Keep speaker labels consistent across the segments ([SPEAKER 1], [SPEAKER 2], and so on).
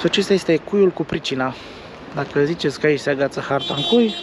[SPEAKER 1] So, acesta este cuiul cu pricina. Dacă ziceți că aici se agață harta în cui,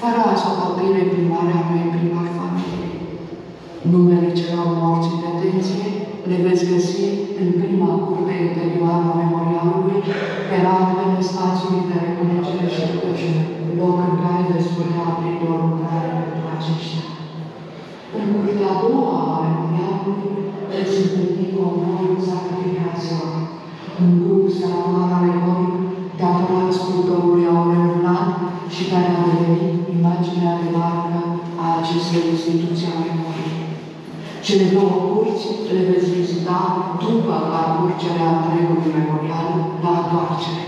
[SPEAKER 2] fără a socotire primarea membrilor familiei. Numele celor morți în detenție le veți găsi în prima curte interioară a memorialului, pe rampele spațiului de reculegere și rugăciune, loc în care veți putea apri doar lucrare pentru aceștia. În curtea a doua a memorialului veți întâlni convoiul sacrificațiilor, un grup statuar alegoric a acestei instituții a memoriei. Cele două curți le veți vizita după parcurgerea întregului memorial la întoarcere.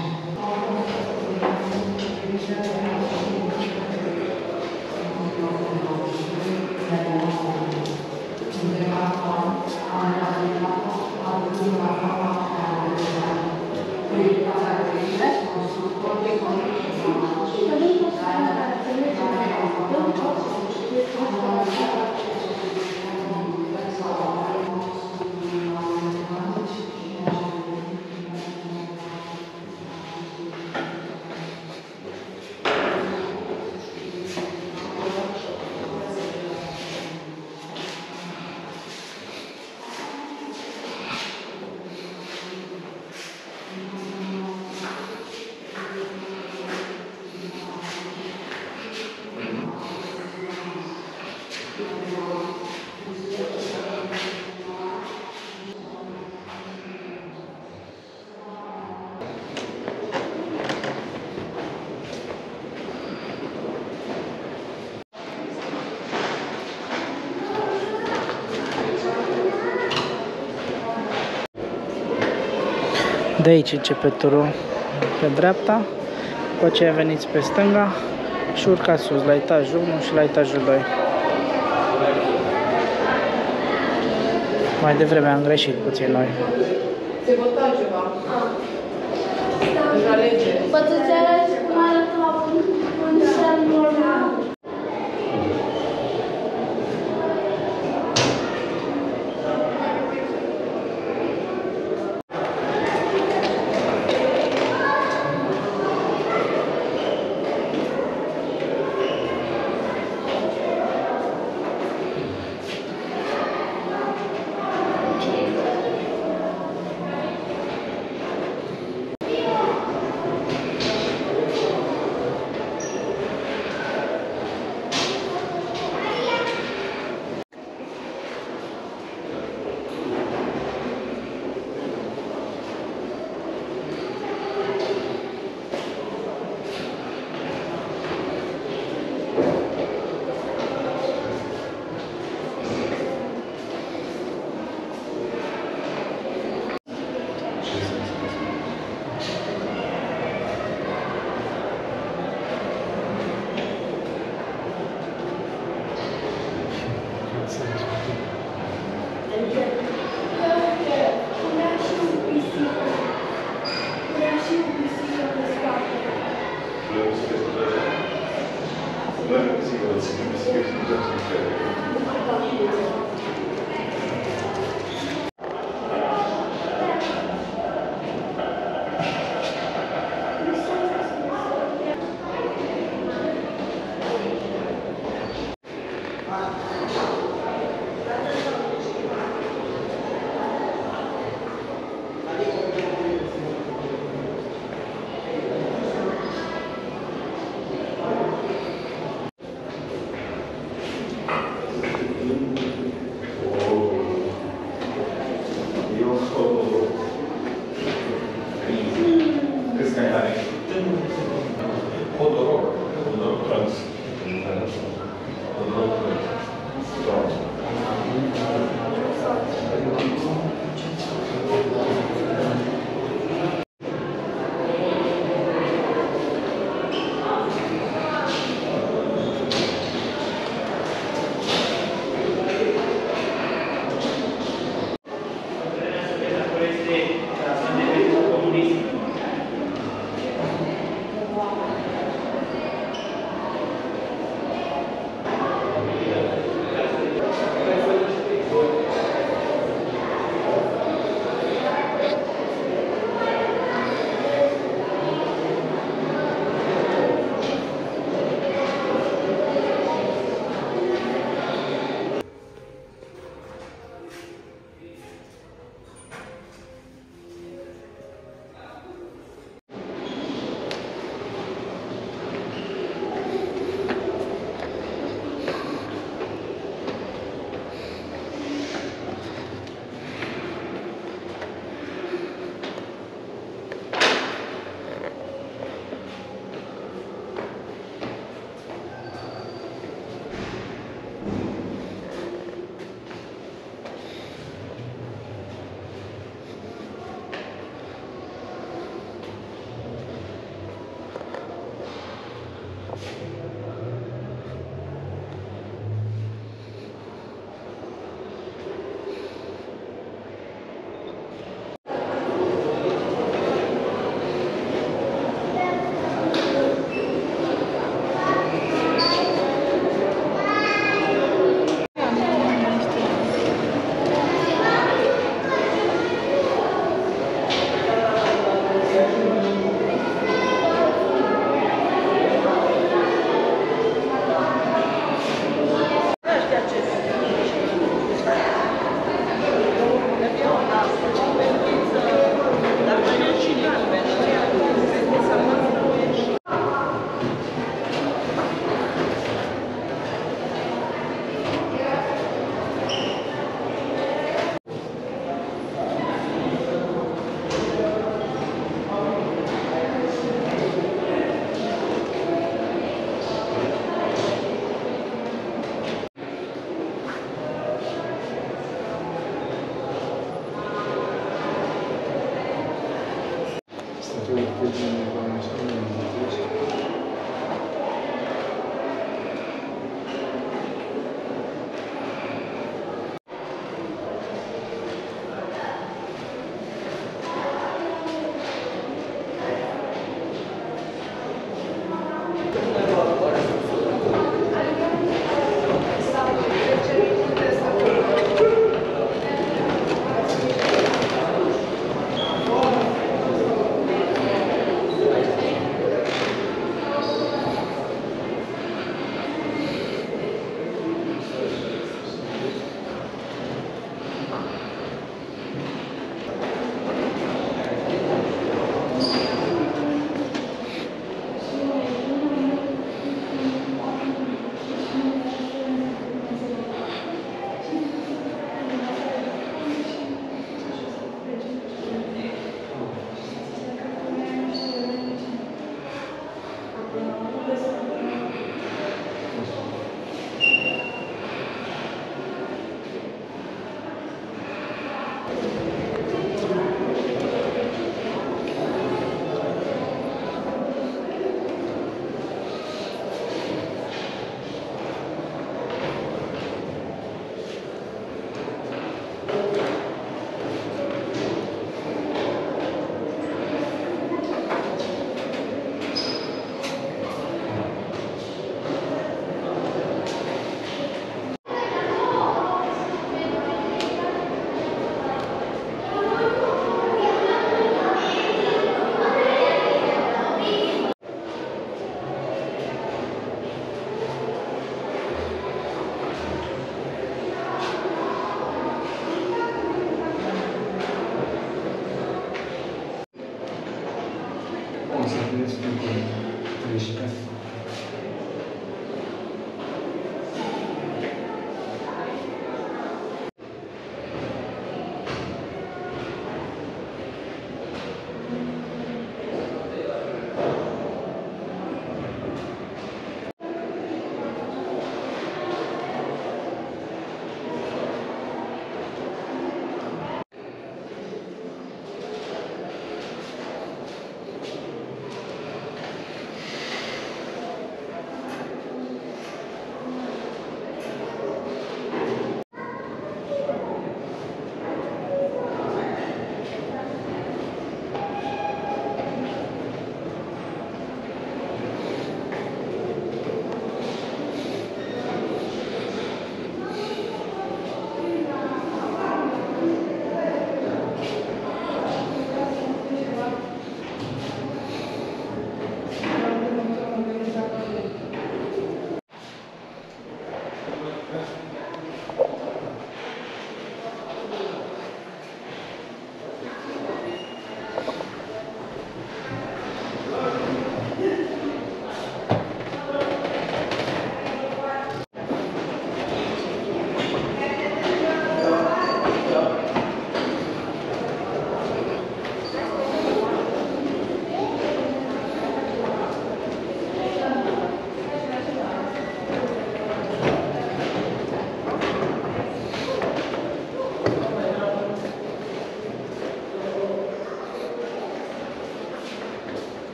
[SPEAKER 1] De aici începe turul pe dreapta, după aceea veniți pe stânga și urcați sus la etajul 1 și la etajul 2. Mai devreme am greșit puțin noi.
[SPEAKER 3] Se vota ceva. Deja lege.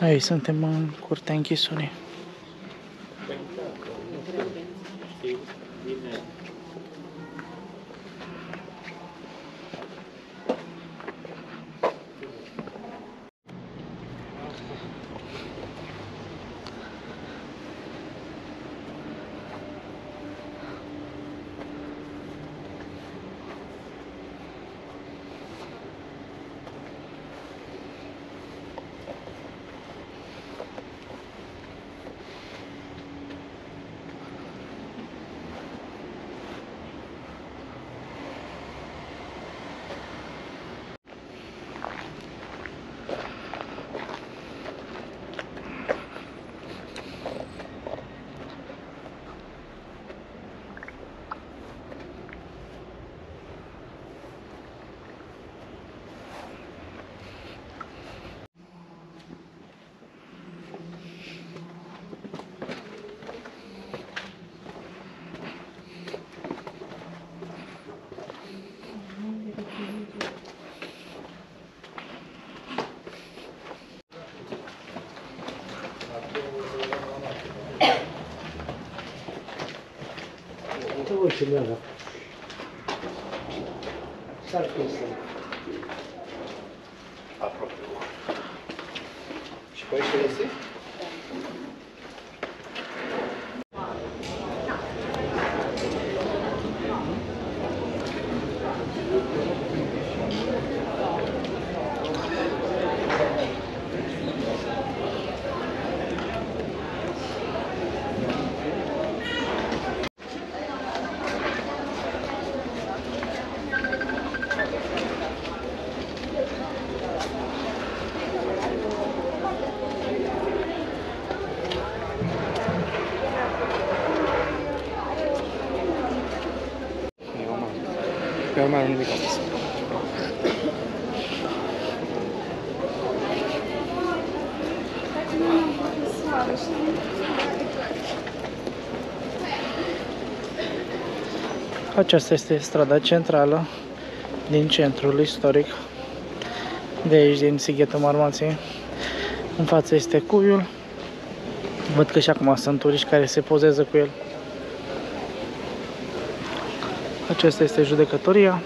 [SPEAKER 1] Aici suntem în curtea închisurii.
[SPEAKER 4] Ultimele. S-ar fi să...
[SPEAKER 5] Aproape. Eu mai am nimic acasă.
[SPEAKER 1] Aceasta este strada centrală din centrul istoric. De aici, din Sighetul Marmației. În față este cuiul. Văd că și acum sunt turiști care se pozează cu el. Aceasta este judecătoria.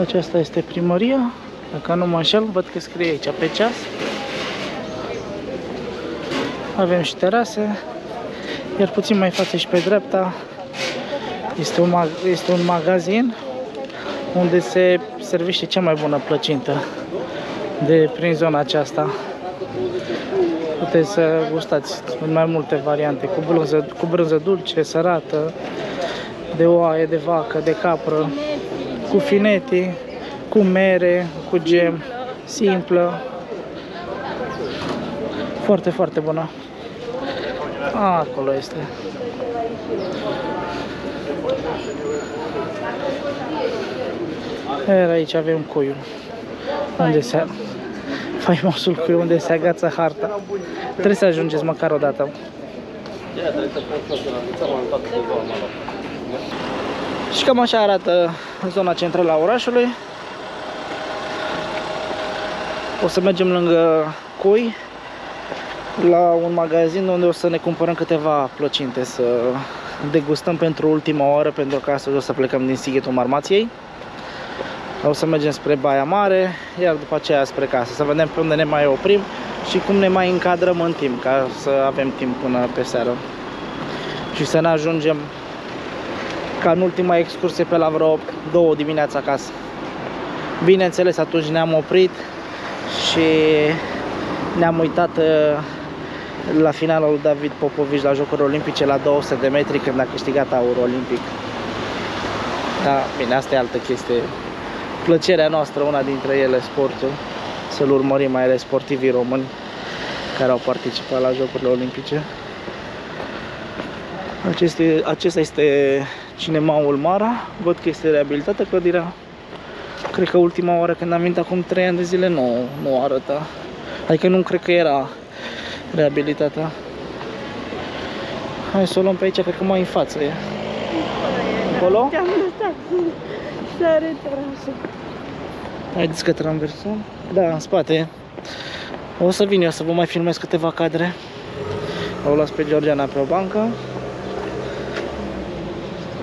[SPEAKER 1] Aceasta este primăria. Dacă nu mă înșel, văd că scrie aici pe ceas. Avem și terase. Iar puțin mai față și pe dreapta este un, mag- este un magazin unde se servește cea mai bună plăcintă de prin zona aceasta. Puteți să gustați în mai multe variante, cu brânză, cu brânză dulce, sărată, de oaie, de vacă, de capră, cu fineti, cu mere, cu gem, simplă. Foarte, foarte bună. A, acolo este. Iar aici avem cuiul. Unde se... Faimosul cui unde se agață harta. Trebuie să ajungeți măcar o dată. Și cam așa arată zona centrală a orașului. O să mergem lângă cui la un magazin unde o să ne cumpărăm câteva plăcinte să degustăm pentru ultima oară pentru că astăzi o să plecăm din Sighetul Marmației. O să mergem spre Baia Mare, iar după aceea spre casă, să vedem pe unde ne mai oprim și cum ne mai încadrăm în timp, ca să avem timp până pe seară. Și să ne ajungem ca în ultima excursie pe la vreo două dimineața acasă. Bineînțeles, atunci ne-am oprit și ne-am uitat uh, la finalul lui David Popovici la Jocurile Olimpice la 200 de metri când a câștigat aur olimpic. Da, bine, asta e altă chestie. Plăcerea noastră, una dintre ele, sportul, să-l urmărim, mai ales sportivii români care au participat la Jocurile Olimpice. Aceste, acesta este cinemaul Mara. Văd că este reabilitată clădirea. Cred că ultima oară când am venit acum 3 ani de zile nu, nu arăta. Adică nu cred că era reabilitată. Hai să o luăm pe aici, cred că mai în față e. Acolo?
[SPEAKER 6] Te-am lăsat să arăt orașul.
[SPEAKER 1] Haideți că traversăm. Da, în spate. O să vin eu să vă mai filmez câteva cadre. O las pe Georgiana pe o bancă.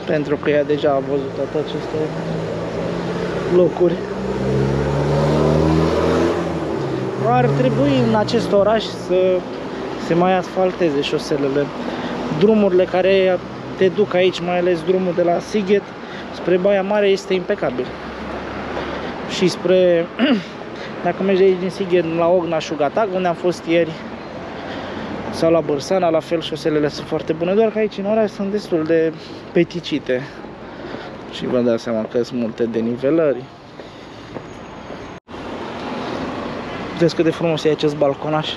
[SPEAKER 1] Pentru că ea deja a văzut toate aceste locuri. Ar trebui în acest oraș să se mai asfalteze șoselele. Drumurile care te duc aici, mai ales drumul de la Sighet spre Baia Mare este impecabil. Și spre, dacă mergi de aici din Sighet la Ogna și Ugatag, unde am fost ieri, sau la Bărsana, la fel șoselele sunt foarte bune, doar că aici în oraș sunt destul de peticite. Și vă dați seama că sunt multe denivelări. Vedeți cât de frumos e acest balconaș.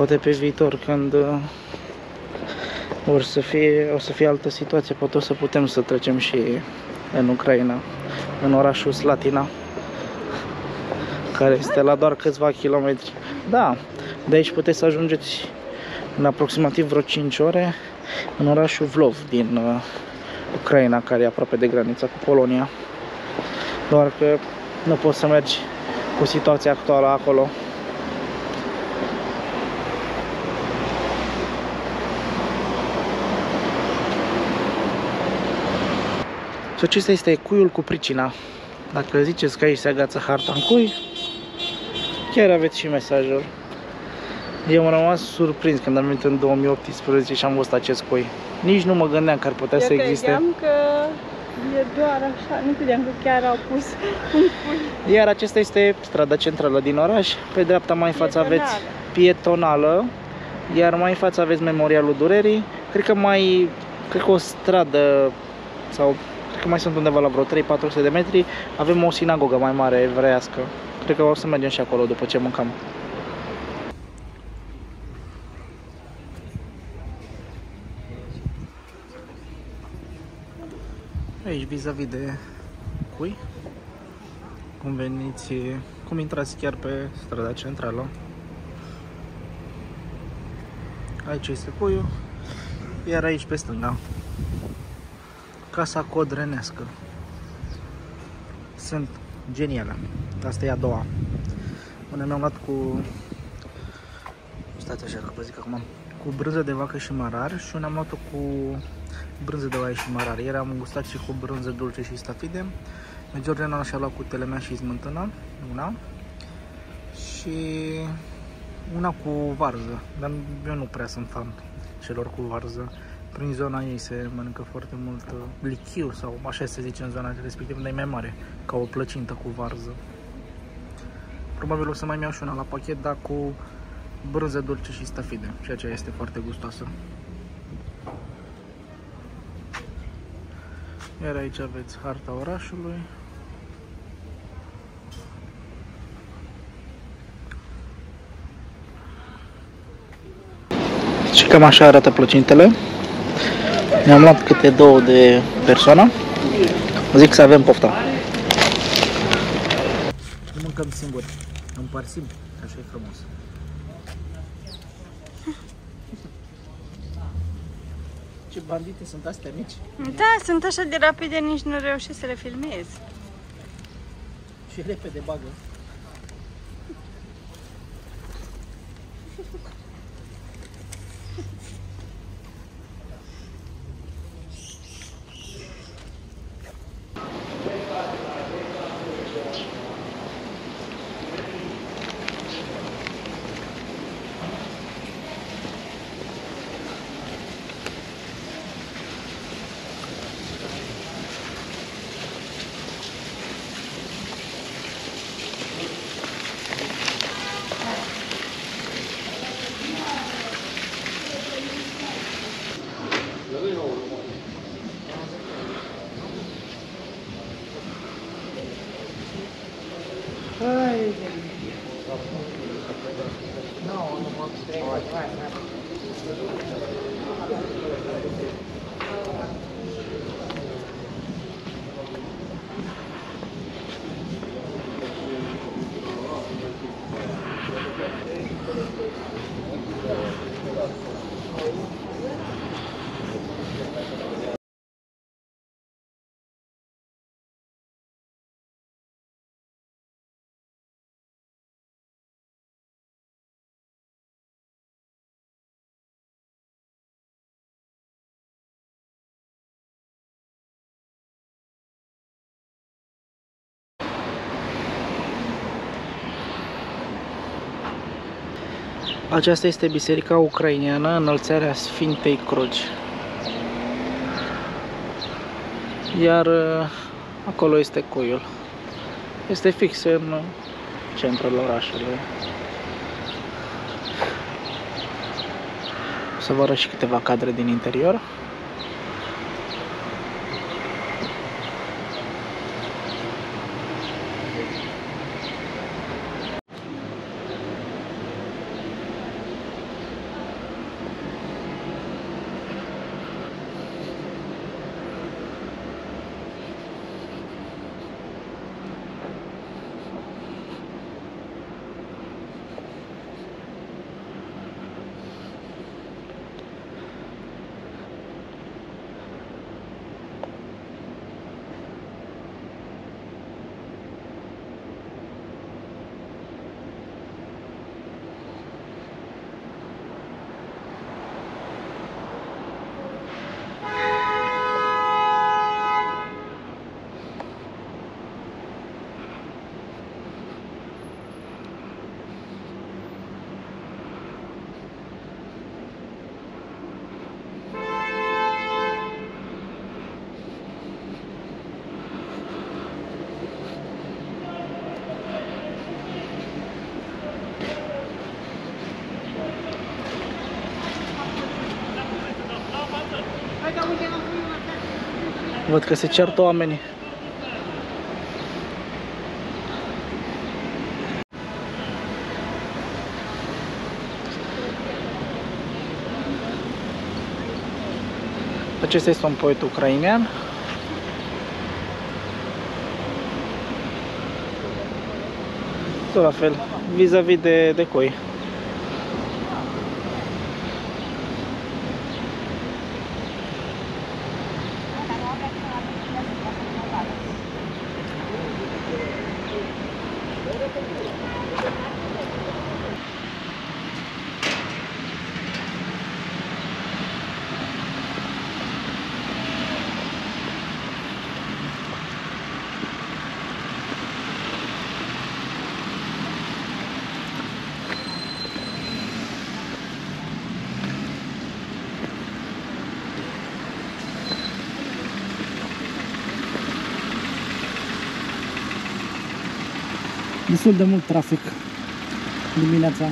[SPEAKER 1] Poate pe viitor când uh, or să fie, o să fie altă situație, poate o să putem să trecem și în Ucraina, în orașul Slatina, care este la doar câțiva kilometri. Da, de aici puteți să ajungeți în aproximativ vreo 5 ore în orașul Vlov din uh, Ucraina, care e aproape de granița cu Polonia. Doar că nu poți să mergi cu situația actuală acolo. Și acesta este cuiul cu pricina. Dacă ziceți că aici se agață harta în cui, chiar aveți și mesajul. Eu am rămas surprins când am venit în 2018 și am văzut acest cui. Nici nu mă gândeam că ar putea
[SPEAKER 6] Eu
[SPEAKER 1] să existe.
[SPEAKER 6] credeam că e doar așa, nu credeam că chiar au pus un cui.
[SPEAKER 1] Iar acesta este strada centrală din oraș. Pe dreapta mai în față aveți
[SPEAKER 6] Pietonală.
[SPEAKER 1] pietonală. Iar mai în față aveți Memorialul Durerii. Cred că mai, cred că o stradă sau cred că mai sunt undeva la vreo 3-400 de metri. Avem o sinagogă mai mare evreiască. Cred că o să mergem și acolo după ce mâncăm. Aici vis-a-vis de cui? Cum veniți, cum intrați chiar pe strada centrală. Aici este cuiul, iar aici pe stânga. Casa codrenească. Sunt geniale. Asta e a doua. Una mi-am luat cu... Stați așa că vă zic acum. Cu brânză de vacă și marar și una am luat-o cu brânză de oaie și marar. Ieri am gustat și cu brânză dulce și stafide. Georgiana și-a luat cu telemea și smântână, una. Și una cu varză, dar eu nu prea sunt fan celor cu varză. Prin zona ei se mănâncă foarte mult uh, lichiu sau așa se zice în zona respectivă, dar e mai mare, ca o plăcintă cu varză. Probabil o să mai iau și una la pachet, dar cu brânză dulce și stafide și aceea este foarte gustoasă. Iar aici aveți harta orașului. Și cam așa arată plăcintele. Ne-am luat câte două de persoană. Zic să avem pofta. Nu mâncăm singuri, împărțim, așa e frumos. Ce bandite sunt astea mici
[SPEAKER 6] Da, sunt așa de rapide, nici nu reușesc să le filmez.
[SPEAKER 1] și repede bagă. ครับ Aceasta este biserica ucraineană, înălțarea Sfintei Cruci. Iar uh, acolo este cuiul. Este fix în uh, centrul orașului. O să vă arăt și câteva cadre din interior. Văd că se ceartă oamenii. Acesta este un poet ucrainean. Tot la fel, vis-a-vis -vis de, de coi. Destul de mult trafic dimineața.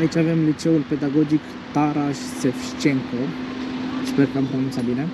[SPEAKER 1] Aici avem liceul pedagogic Taraș Sevchenko. Sper că am pronunțat bine.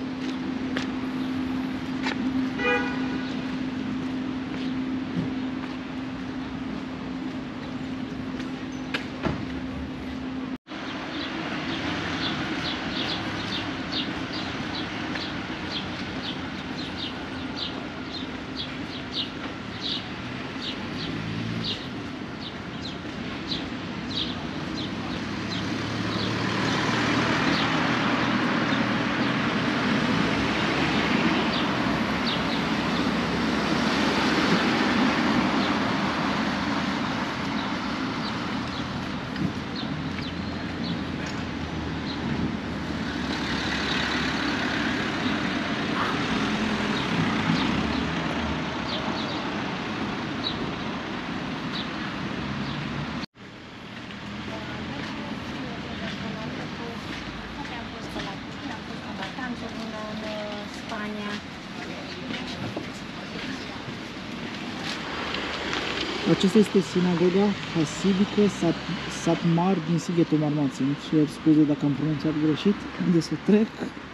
[SPEAKER 1] Acesta este sinagoga hasidică Sat, Satmar din Sighetul Marmației. Îmi cer scuze dacă am pronunțat greșit. Unde să trec?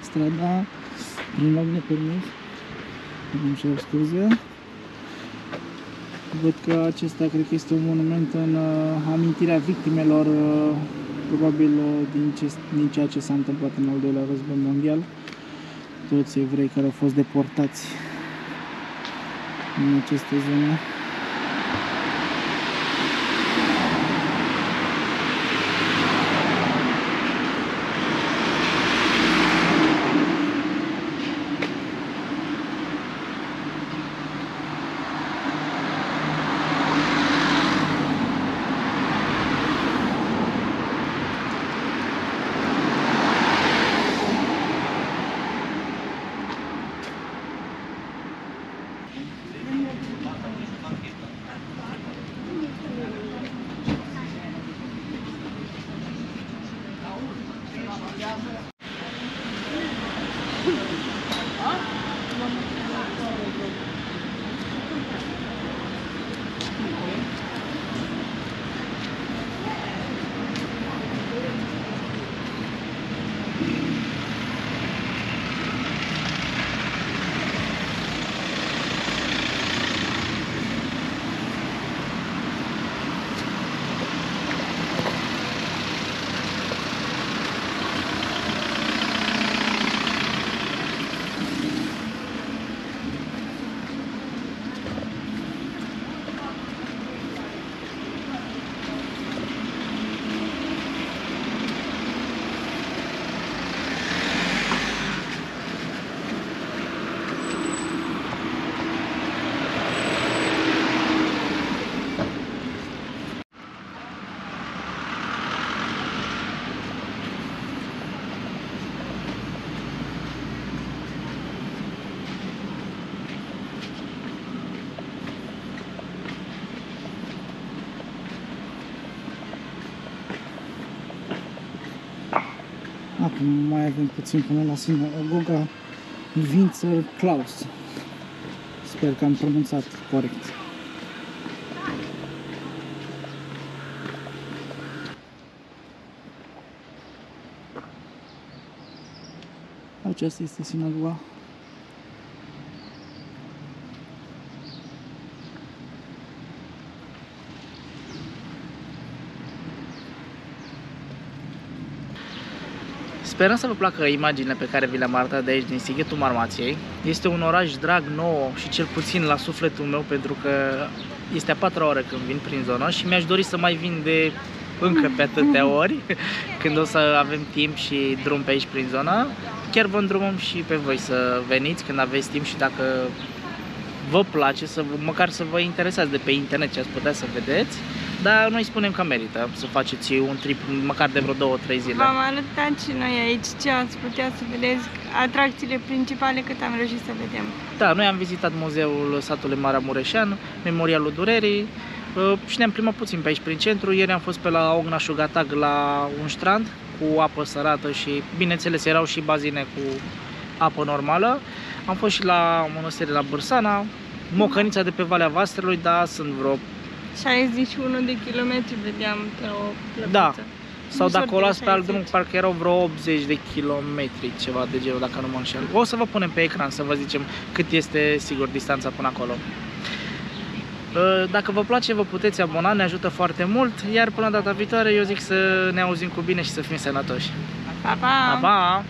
[SPEAKER 1] Strada prin loc nepermis. Îmi cer scuze. Văd că acesta cred că este un monument în uh, amintirea victimelor uh, probabil uh, din, ce, din ceea ce s-a întâmplat în al doilea război mondial. Toți evrei care au fost deportați în aceste zone. Mai avem puțin până la sinagoga Vinzer Klaus. Sper că am pronunțat corect. Aceasta este sinagoga. Sperăm să vă placă imaginile pe care vi le-am arătat de aici, din Sighetul Marmației. Este un oraș drag nou și cel puțin la sufletul meu, pentru că este a patra oră când vin prin zonă și mi-aș dori să mai vin de încă pe atâtea ori, când o să avem timp și drum pe aici prin zonă. Chiar vă îndrumăm și pe voi să veniți când aveți timp și dacă vă place, să, vă- măcar să vă interesați de pe internet ce ați putea să vedeți. Dar noi spunem că merită să faceți un trip măcar de vreo două, trei zile.
[SPEAKER 6] V-am arătat și noi aici ce ați putea să vedeți, atracțiile principale cât am reușit să vedem.
[SPEAKER 1] Da, noi am vizitat muzeul satului Maramureșean, Memorialul Durerii uh, și ne-am plimbat puțin pe aici prin centru. Ieri am fost pe la Ogna Șugatag la un strand cu apă sărată și, bineînțeles, erau și bazine cu apă normală. Am fost și la mănăstire la Bârsana, Mocănița de pe Valea Vastrelui, da, sunt vreo
[SPEAKER 6] 61 de kilometri vedeam pe o plăcuță.
[SPEAKER 1] Da. sau
[SPEAKER 6] Nu
[SPEAKER 1] dacă o
[SPEAKER 6] sortim
[SPEAKER 1] las pe alt
[SPEAKER 6] 60.
[SPEAKER 1] drum, parcă erau vreo 80 de kilometri, ceva de genul, dacă nu mă înșel. O să vă punem pe ecran să vă zicem cât este, sigur, distanța până acolo. Uh, Dacă vă place, vă puteți abona, ne ajută foarte mult, iar până data viitoare eu zic să ne auzim cu bine și să fim sănătoși.
[SPEAKER 6] Pa, pa!
[SPEAKER 1] Pa, pa!